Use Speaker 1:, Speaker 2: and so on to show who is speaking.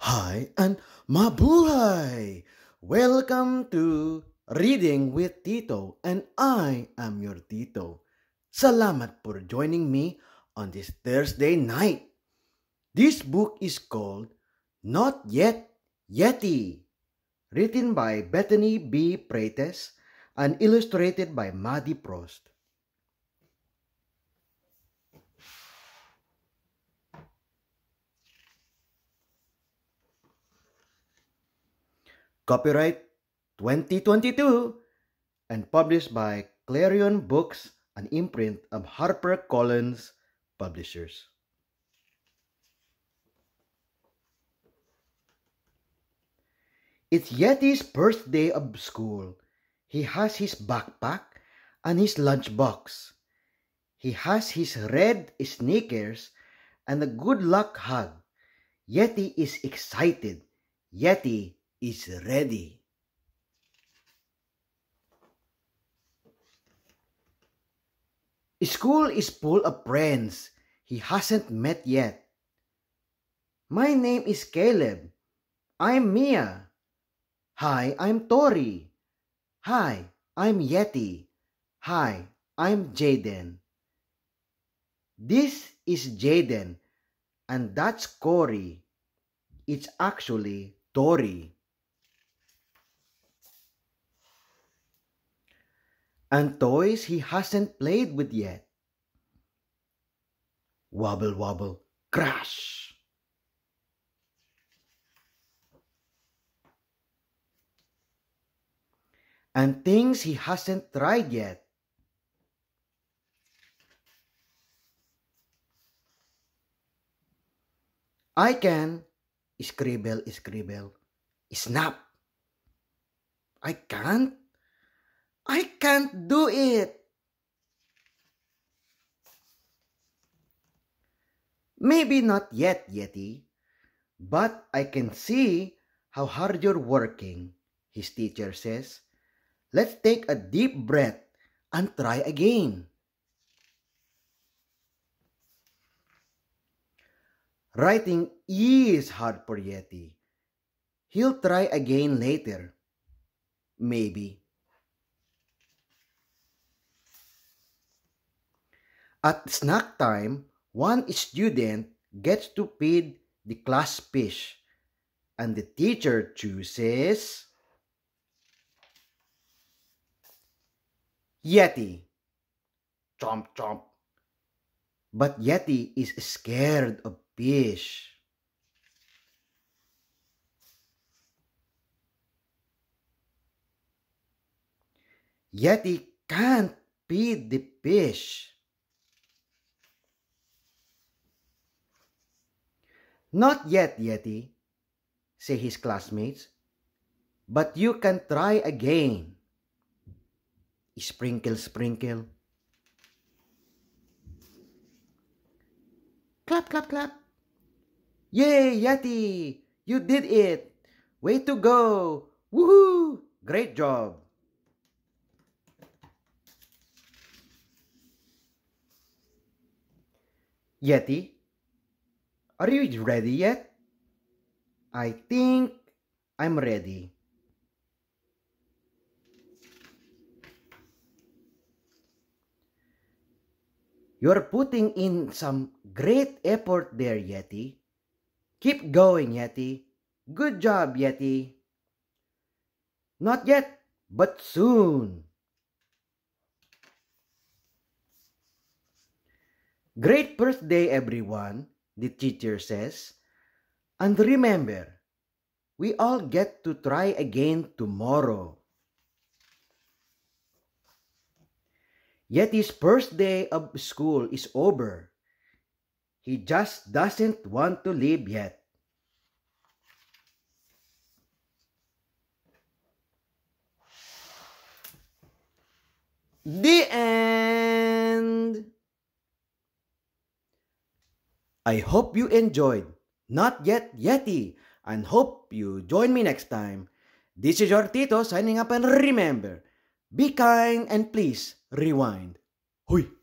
Speaker 1: Hi and mabuhay! Welcome to Reading with Tito and I am your Tito. Salamat for joining me on this Thursday night. This book is called Not Yet Yeti, written by Bethany V. Freitas and illustrated by Maddie Frost. Copyright 2022 and published by Clarion Books, an imprint of HarperCollins Publishers. It's Yeti's first day of school. He has his backpack and his lunchbox. He has his red sneakers and a good luck hug. Yeti is excited. Yeti is ready. School is full of friends he hasn't met yet. My name is Caleb. I'm Mia. Hi, I'm Tori. Hi, I'm Yeti. Hi, I'm Jaden. This is Jaden, and that's Corey. It's actually Tori. And toys he hasn't played with yet. Wobble, wobble, crash! And things he hasn't tried yet. I can scribble, scribble, snap. I can't I can't do it. Maybe not yet, Yeti, but I can see how hard you're working, his teacher says. Let's take a deep breath and try again. Writing is hard for Yeti. He'll try again later. Maybe. At snack time, one student gets to feed the class fish and the teacher chooses Yeti. Chomp chomp. But Yeti is scared of fish. Yeti can't feed the fish. Not yet, Yeti, say his classmates. But you can try again. Sprinkle, sprinkle. Clap, clap, clap. Yay, Yeti! You did it! Way to go! Woohoo! Great job! Yeti, are you ready yet? I think I'm ready. You're putting in some great effort there, Yeti. Keep going, Yeti. Good job, Yeti. Not yet, but soon. Great birthday, everyone the teacher says. And remember, we all get to try again tomorrow. Yet his first day of school is over. He just doesn't want to leave yet. The I hope you enjoyed Not Yet Yeti and hope you join me next time. This is your Tito signing up and remember, be kind and please rewind. Huy!